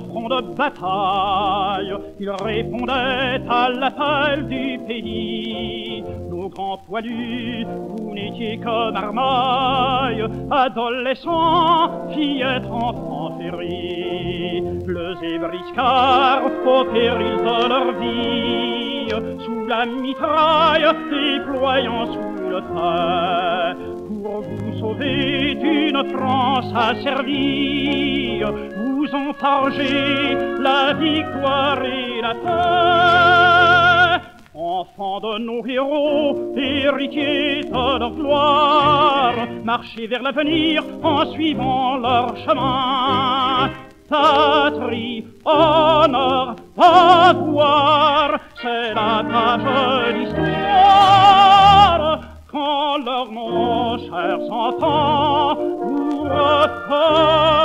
front de bataille, ils répondaient à l'appel du pays. Nos grands poilus, vous n'étiez que marmaille, adolescents, fillettes, enfants féris, bleus et briscards, au péril de leur vie, sous la mitraille, déployant sous le trait, pour vous sauver d'une France asservie, vous ont forgé la victoire et la paix. Enfants de nos héros, héritiers de leur gloire, marchez vers l'avenir en suivant leur chemin. Patrie, honneur, pouvoir, c'est la tâche d'histoire. Quand leur nom, chers enfants, vous referez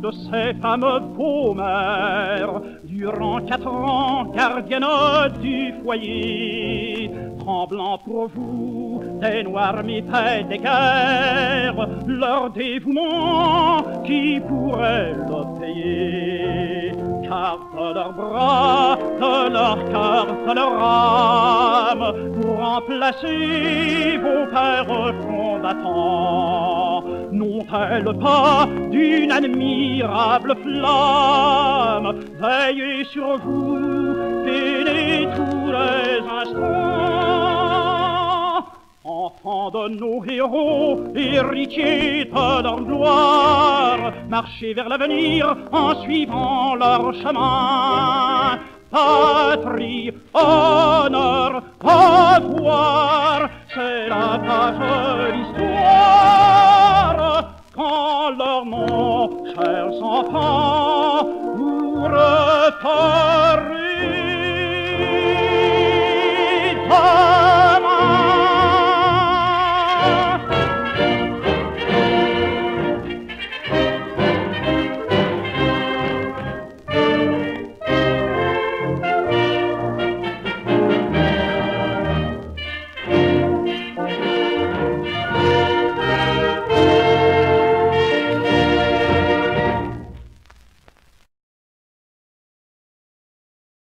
de ces fameux beaux mères, durant quatre ans gardiennes du foyer, tremblant pour vous des noirs méfaits des guerres, leur dévouement qui pourrait le payer. Car de leurs bras, de leur cœur, de leur âme, pour remplacer vos pères combattants, n'ont-elles pas d'une admirable flamme. Veillé sur vous, péné tous les instants. Enfants de nos héros, héritiers de leur gloire, marchez vers l'avenir en suivant leur chemin. Patrie, honneur, pouvoir, c'est la page sa pas,